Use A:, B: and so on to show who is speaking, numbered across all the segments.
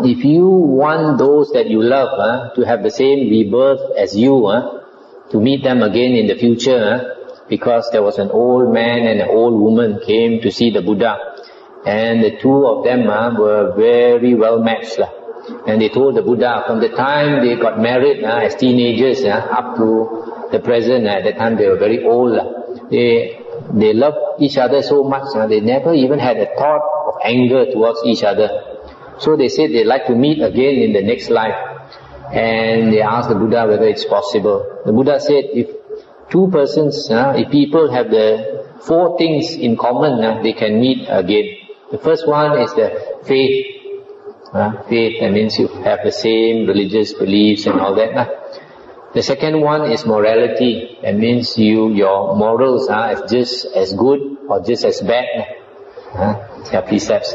A: If you want those that you love uh, to have the same rebirth as you, uh, to meet them again in the future, uh, because there was an old man and an old woman came to see the Buddha, and the two of them uh, were very well matched. Uh, and they told the Buddha from the time they got married uh, as teenagers uh, up to the present, at that time they were very old, uh, they they loved each other so much, uh, they never even had a thought of anger towards each other. So they said they'd like to meet again in the next life. And they asked the Buddha whether it's possible. The Buddha said if two persons, uh, if people have the four things in common, uh, they can meet again. The first one is the faith. Uh, faith, that means you have the same religious beliefs and all that. Uh. The second one is morality. That means you, your morals are just as good or just as bad. Uh, your precepts.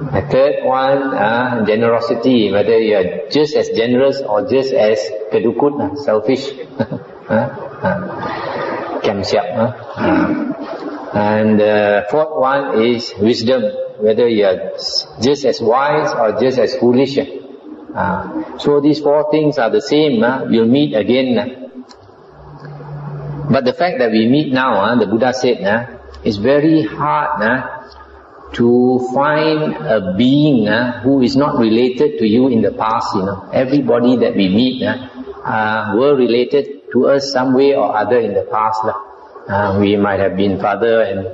A: The third one, uh, generosity, whether you are just as generous or just as kedukut, uh, selfish. Kiam uh, And the fourth one is wisdom, whether you are just as wise or just as foolish. Uh, so these four things are the same, uh, you'll meet again. Uh. But the fact that we meet now, uh, the Buddha said, uh, is very hard uh, to find a being uh, who is not related to you in the past, you know. Everybody that we meet uh, uh, were related to us some way or other in the past. Uh, we might have been father and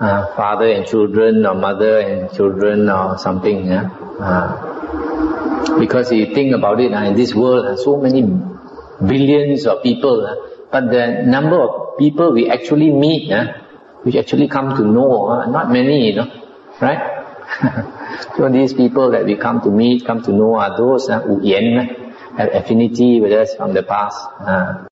A: uh, father and children or mother and children or something. Uh, because you think about it, uh, in this world, uh, so many billions of people, uh, but the number of people we actually meet, uh, which actually come to know, uh, not many, you know. Right? so these people that we come to meet, come to know are those uh, who yen, have affinity with us from the past. Uh,